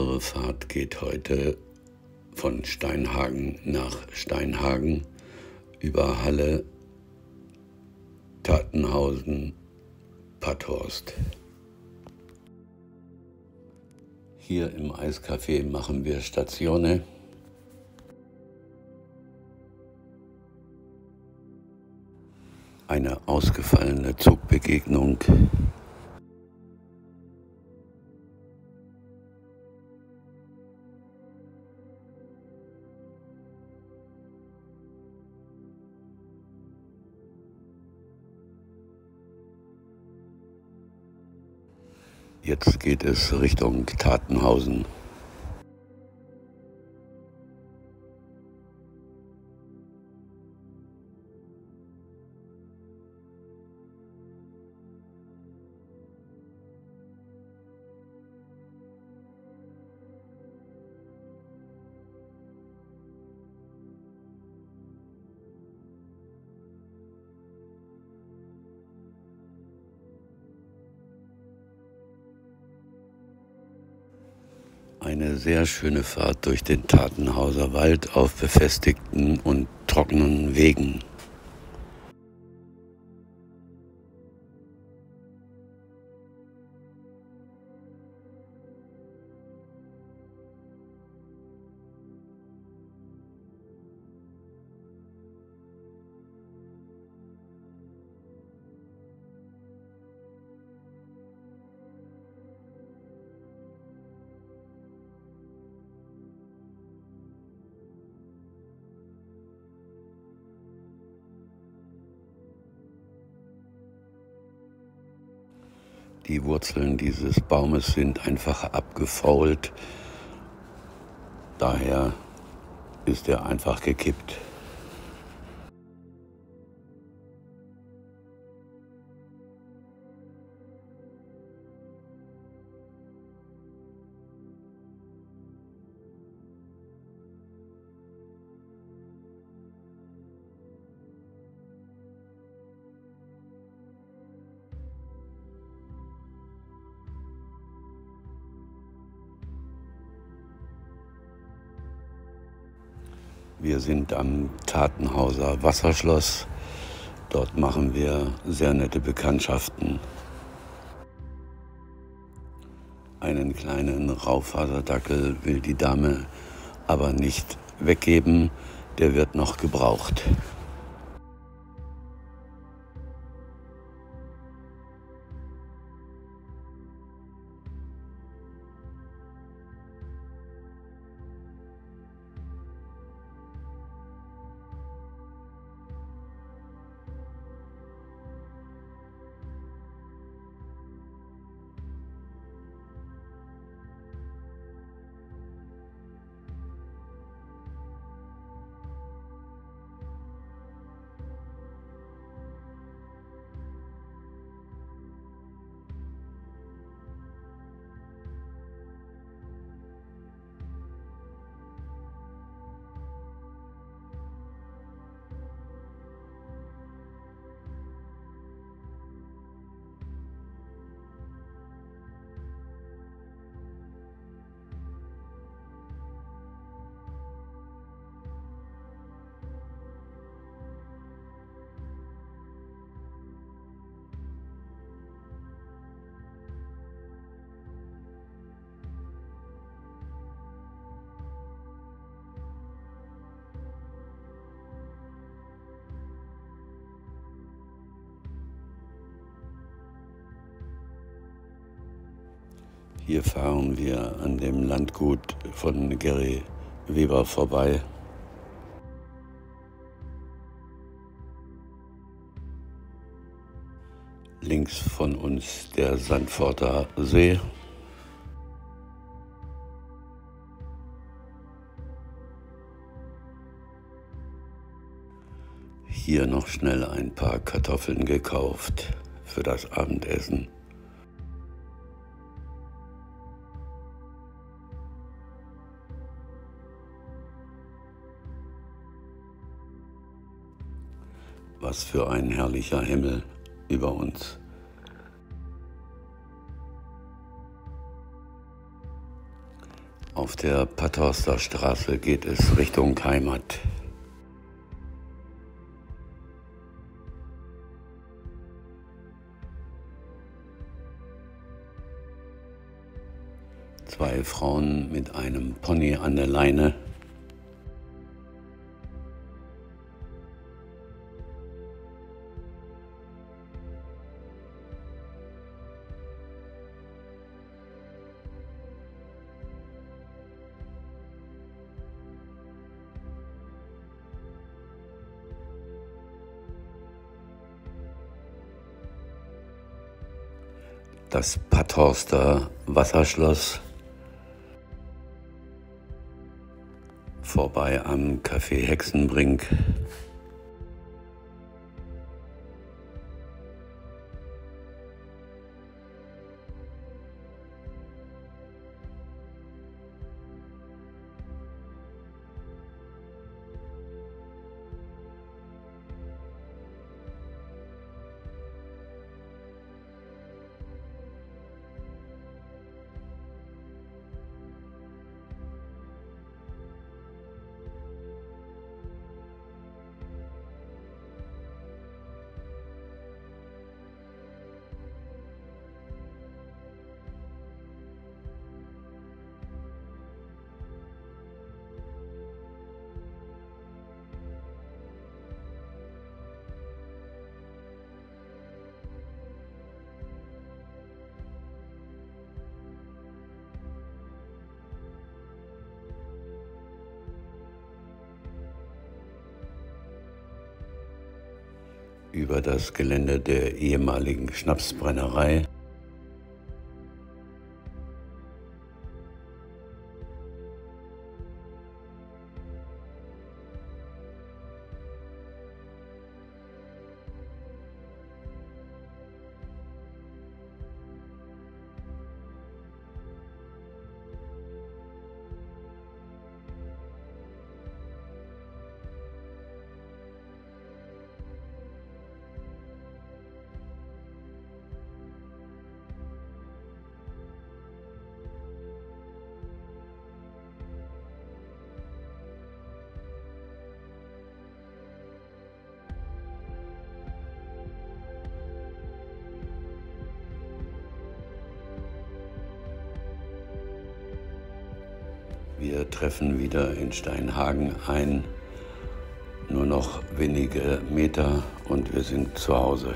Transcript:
Unsere Fahrt geht heute von Steinhagen nach Steinhagen über Halle, Tattenhausen, Patthorst. Hier im Eiscafé machen wir Stationen. Eine ausgefallene Zugbegegnung Jetzt geht es Richtung Tatenhausen. Eine sehr schöne Fahrt durch den Tatenhauser Wald auf befestigten und trockenen Wegen. Die Wurzeln dieses Baumes sind einfach abgefault. Daher ist er einfach gekippt. Wir sind am Tatenhauser Wasserschloss. Dort machen wir sehr nette Bekanntschaften. Einen kleinen Rauffaserdackel will die Dame aber nicht weggeben, der wird noch gebraucht. Hier fahren wir an dem Landgut von Gary Weber vorbei. Links von uns der Sandforter See. Hier noch schnell ein paar Kartoffeln gekauft für das Abendessen. Was für ein herrlicher Himmel über uns. Auf der Pathorster Straße geht es Richtung Heimat. Zwei Frauen mit einem Pony an der Leine das Pathorster Wasserschloss, vorbei am Café Hexenbrink. Über das Gelände der ehemaligen Schnapsbrennerei. Wir treffen wieder in Steinhagen ein. Nur noch wenige Meter und wir sind zu Hause.